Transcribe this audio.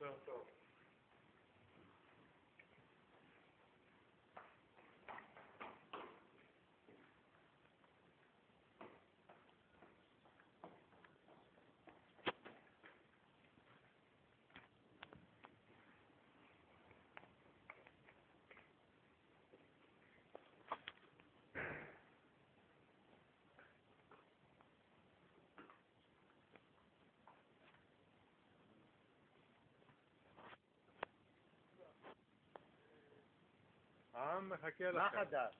Santo. عم حكي لك ما حدا.